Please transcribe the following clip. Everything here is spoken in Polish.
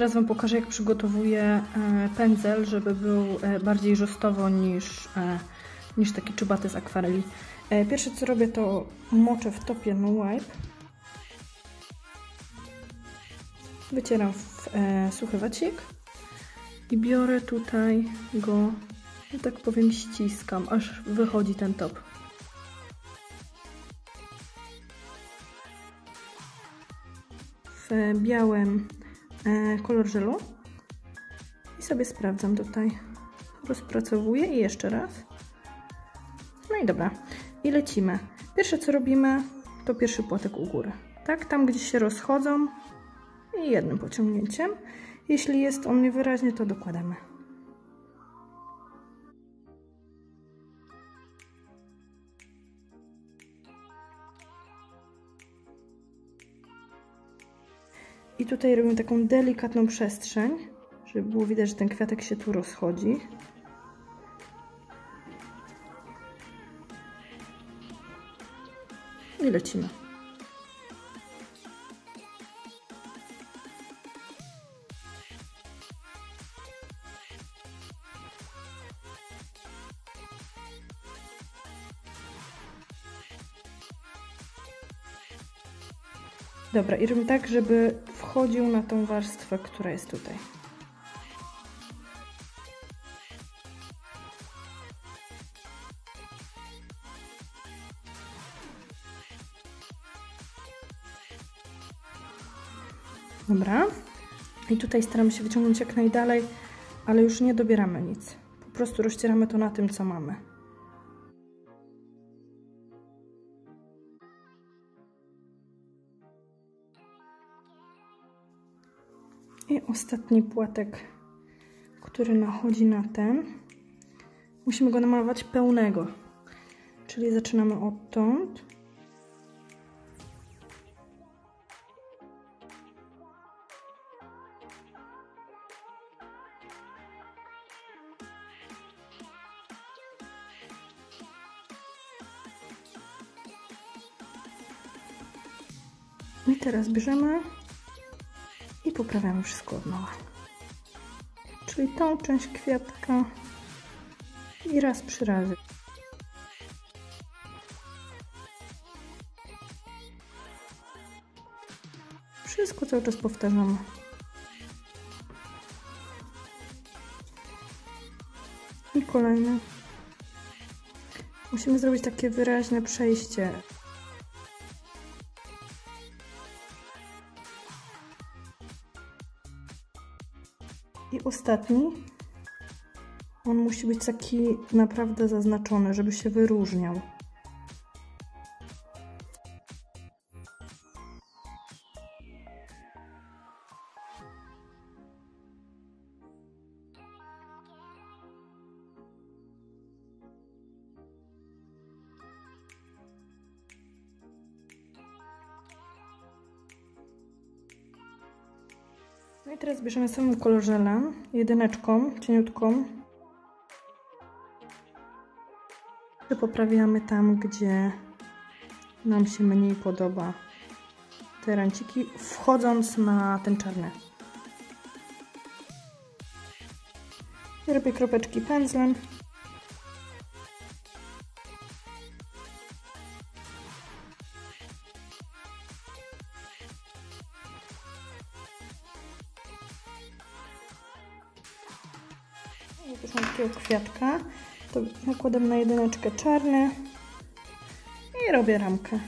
Teraz Wam pokażę, jak przygotowuję e, pędzel, żeby był e, bardziej żostowo niż, e, niż taki czubaty z akwareli. Pierwsze co robię, to moczę w topie no wipe. Wycieram w suchy wacik i biorę tutaj go, że tak powiem, ściskam, aż wychodzi ten top. W białym kolor żelu i sobie sprawdzam tutaj. Rozpracowuję i jeszcze raz. No i dobra. I lecimy. Pierwsze co robimy to pierwszy płatek u góry. Tak, tam gdzie się rozchodzą i jednym pociągnięciem. Jeśli jest on niewyraźny, to dokładamy. I tutaj robimy taką delikatną przestrzeń, żeby było widać, że ten kwiatek się tu rozchodzi. I lecimy. Dobra, i robimy tak, żeby wchodził na tą warstwę, która jest tutaj. Dobra. I tutaj staramy się wyciągnąć jak najdalej, ale już nie dobieramy nic. Po prostu rozcieramy to na tym, co mamy. I ostatni płatek, który nachodzi na ten. Musimy go namalować pełnego. Czyli zaczynamy odtąd. I teraz bierzemy poprawiamy wszystko od nowa. Czyli tą część kwiatka i raz przy razie. Wszystko cały czas powtarzamy. I kolejny. Musimy zrobić takie wyraźne przejście ostatni. On musi być taki naprawdę zaznaczony, żeby się wyróżniał. No i teraz bierzemy samą kolorzelę, jedyneczką, cieniutką. Poprawiamy tam, gdzie nam się mniej podoba te ranciki, wchodząc na ten czarny. I robię kropeczki pędzlem. Już mam takiego kwiatka, to nakładam na jedyneczkę czarny i robię ramkę.